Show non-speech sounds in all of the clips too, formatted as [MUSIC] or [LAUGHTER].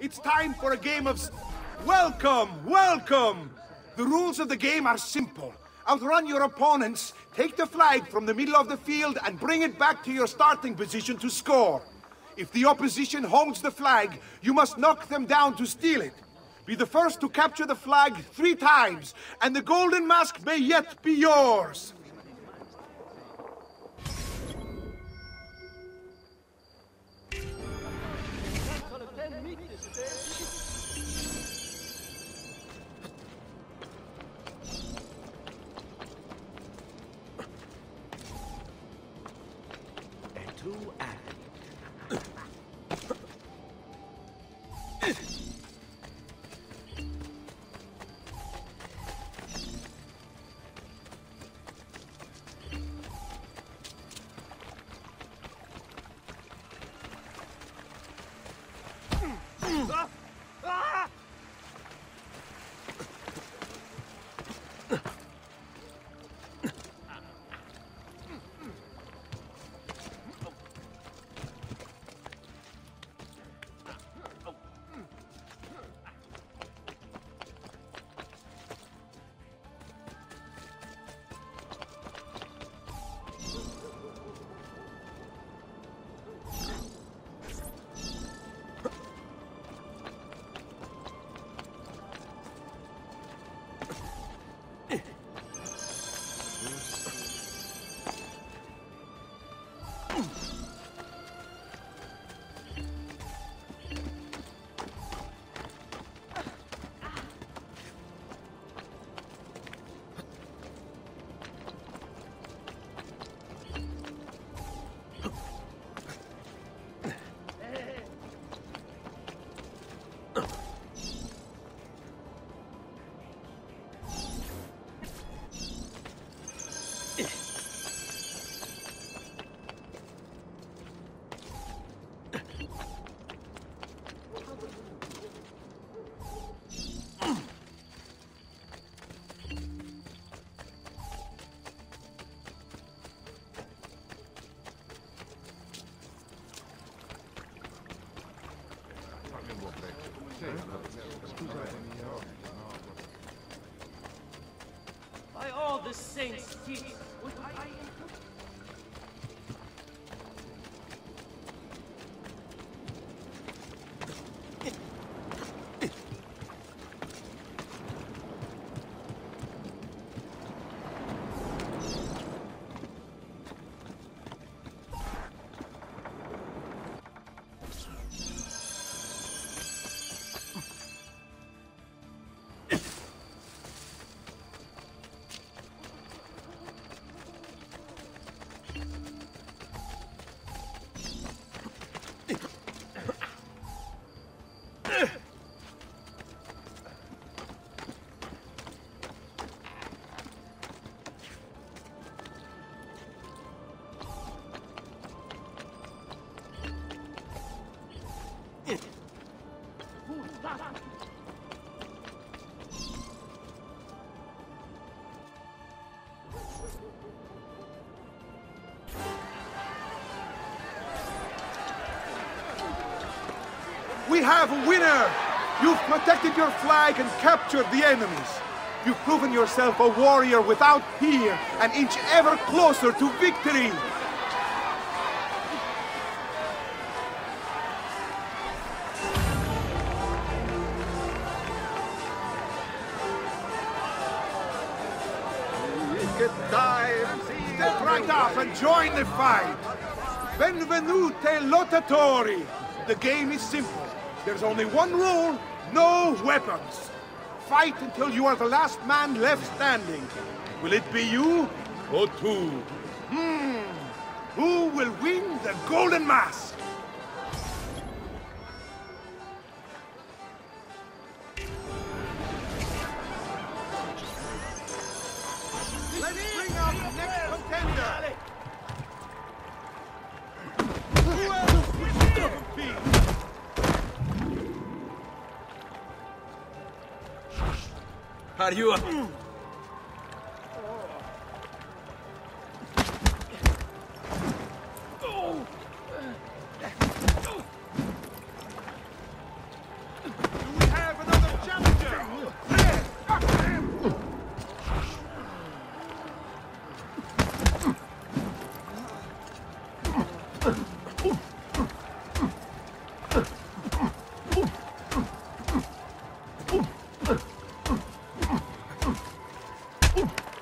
It's time for a game of... Welcome! Welcome! The rules of the game are simple. Outrun your opponents, take the flag from the middle of the field, and bring it back to your starting position to score. If the opposition holds the flag, you must knock them down to steal it. Be the first to capture the flag three times, and the golden mask may yet be yours. A true. 走 saints' teeth, [LAUGHS] We have a winner! You've protected your flag and captured the enemies. You've proven yourself a warrior without fear, an inch ever closer to victory. Step right up and join the fight. Benvenute lottatori. The game is simple. There's only one rule, no weapons. Fight until you are the last man left standing. Will it be you or two? Hmm. Who will win the golden mask? You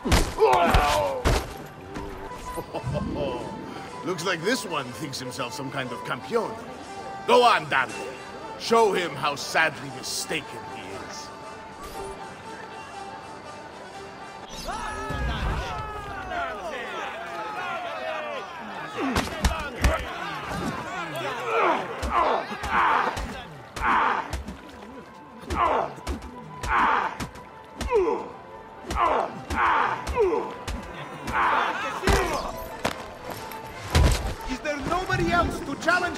[LAUGHS] Looks like this one thinks himself some kind of campione. Go on, Dante. Show him how sadly mistaken he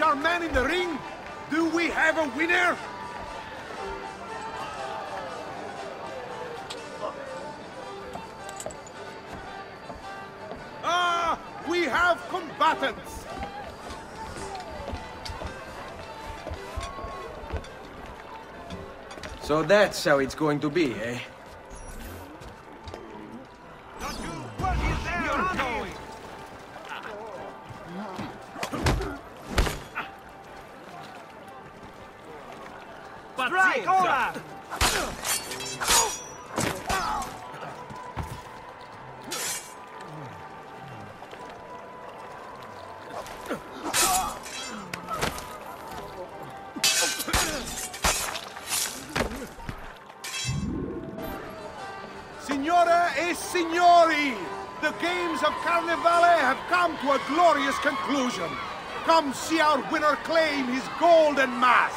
our man in the ring? Do we have a winner? Ah, we have combatants! So that's how it's going to be, eh? Signore e signori, the games of Carnevale have come to a glorious conclusion. Come see our winner claim his golden mask.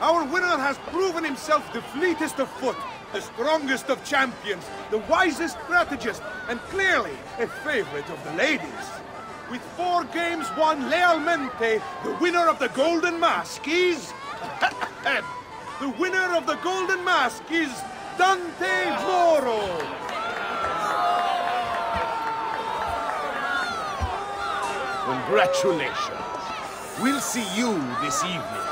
Our winner has proven himself the fleetest of foot, the strongest of champions, the wisest strategist, and clearly a favorite of the ladies. With four games won lealmente, the winner of the Golden Mask is... [LAUGHS] the winner of the Golden Mask is Dante Moro! Congratulations. We'll see you this evening.